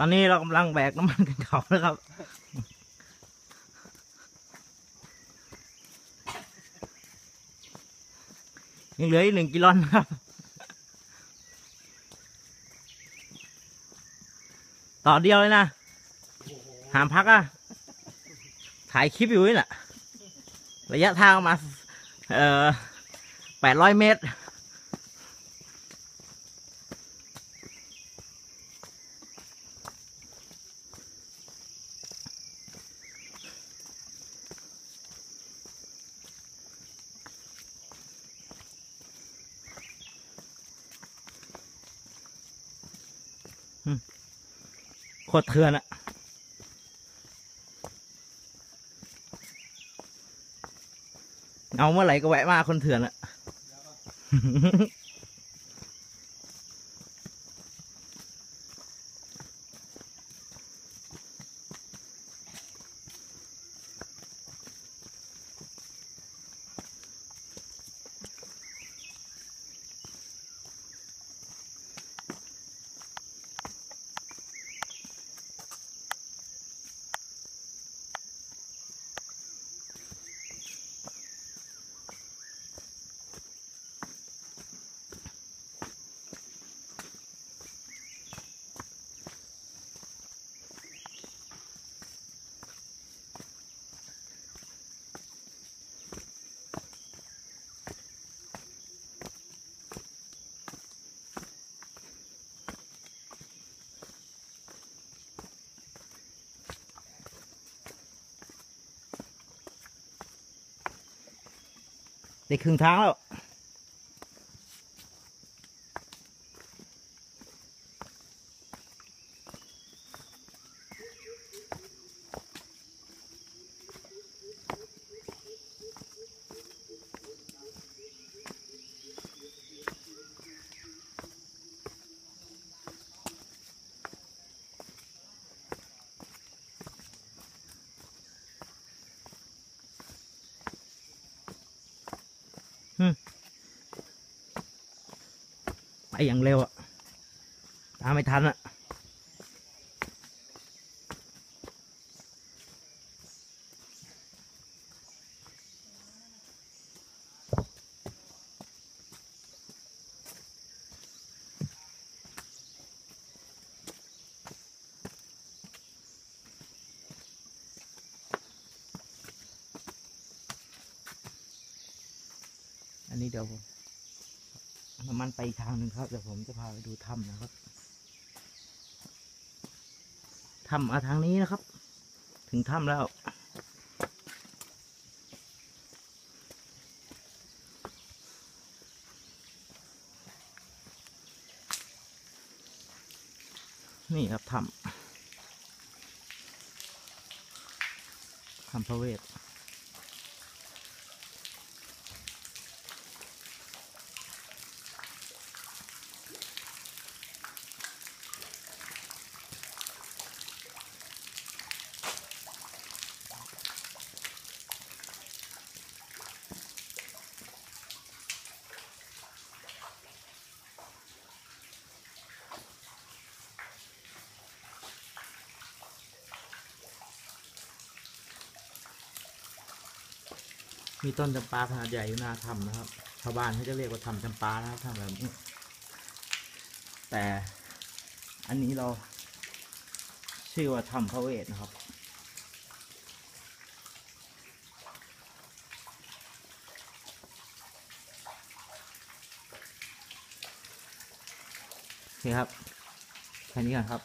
อนนี้เรากำลังแบกน้ำมันกันเขานะครับ ยังเหลืออีกหนึ่งกิโลนะครับ ต่อเดียวเลยนะหามพักอะ ถ่ายคลิปอยู่นี่แหละ ระยะทางมา เอ่อแปดร้อยเมตร โคตรเถื่อนอะเอาเมื่อไหร่ก็แวะมาคนเถื่อนอะ ได้ครึ่งทางแล้ว ไปอย่างเร็วอะตามไม่ทันอะ นนี้เดี๋ยวมน้ำมันไปอีกทางหนึ่งครับ เดี๋ยวผมจะพาไปดูถ้ำนะครับถ้ำมาทางนี้นะครับ ถึงถ้ำแล้วนี่ครับถ้ำถ้ำพระเวท มีต้นจำปาขนาดใหญ่อยู่หน้าถ้ำนะครับ ชาวบ้านเขาจะเรียกว่าถ้ำจำปานะครับถ้ำแบบนี้ แต่อันนี้เรา ชื่อว่าถ้ำพระเวทนะครับ โอเคครับ แค่นี้ก่อนครับ